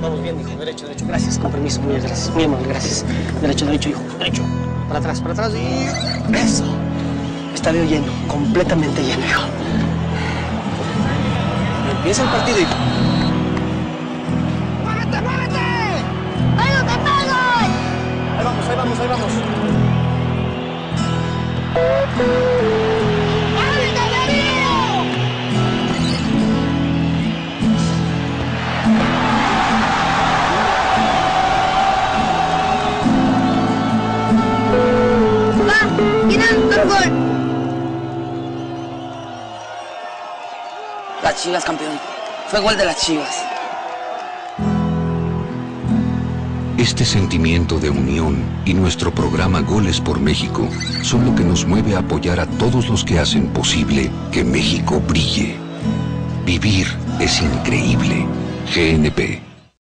Vamos bien, hijo. Derecho, derecho. Gracias, con permiso. Muy gracias. Muy amable, gracias. Derecho, derecho, hijo. Derecho. Para atrás, para atrás. Y... Eso. Estadio lleno. Completamente lleno, hijo. Empieza el partido, hijo. ¡Muévete, muévete! ¡Ahí no te pegas! Ahí vamos, ahí vamos, ahí vamos. Las Chivas, campeón. Fue gol de las Chivas. Este sentimiento de unión y nuestro programa Goles por México son lo que nos mueve a apoyar a todos los que hacen posible que México brille. Vivir es increíble. GNP